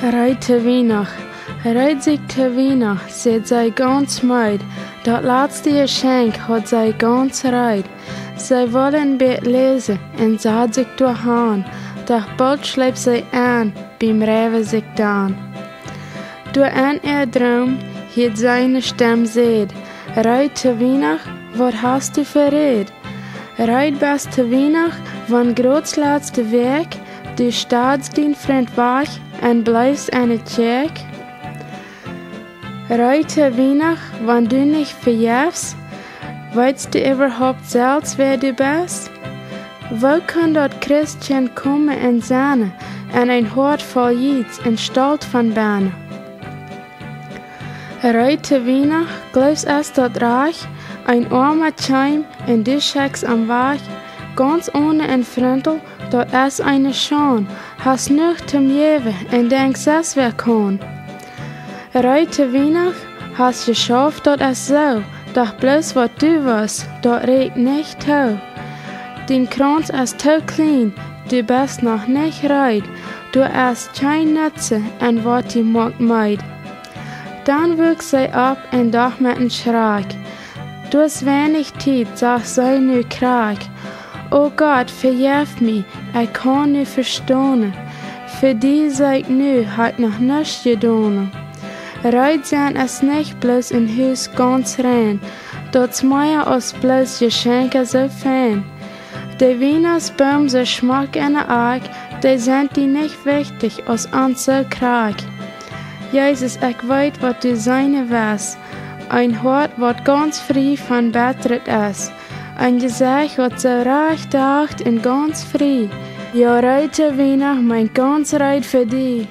Reit te weinig, reit zich te weinig, zegt zij ganz meid. Dat laatste geschenk hat zij ganz reit. Zij wollen bet lezen en ze had zich doorhaan. Doch bald schleipt zij aan, beim Reven zich dan. Door aan er droom, hielt seine stem zed. Reit te weinig, wat hast du verred? Reit best te weinig, van groots laatste werk, du staatsdien vriend wach en blijfst aan het check. Reite weinig, wann du nicht verjährst, weißt du überhaupt selbst, wer du bist? Wo kann dort Christian kommen en zane, en ein Hort voll Jids en Stalt van Bane? Reite weinig, glaubst es dort reich, ein armer Chime en du schecks am Weich, ganz ohne Frentel, dort es eine Schon, hast nicht zum Jewe en denkst es wer kann. Reite weinig, hast geschafft dort es so, doch bloß wat du was, dort regt nicht tau. Dein Kranz ist zu klein, du bist noch nicht reit, du hast kein Netze en wat die mag meid. Dann wuchs sie ab en doch mit en Schreck. Du hast wenig Zeit, sag sei nu krank. O Gott, verjef mich, ich kann nu verstehen. Für die seit nu hat noch nichts getan. Reit sein es nicht bloß in Hus ganz rein, dort meier aus bloß Geschenke so fein. De Weihnachtsbaum so schmack in der Arg, de sind die nicht wichtig aus Anzahl Krag. Jesus, ich weet wat du seine wärst, ein Hort, wat ganz frei von Betritt ist, ein Gesicht, wat so recht dacht und ganz frei. Ja, reite Weihnacht, mein ganz Reit für dich.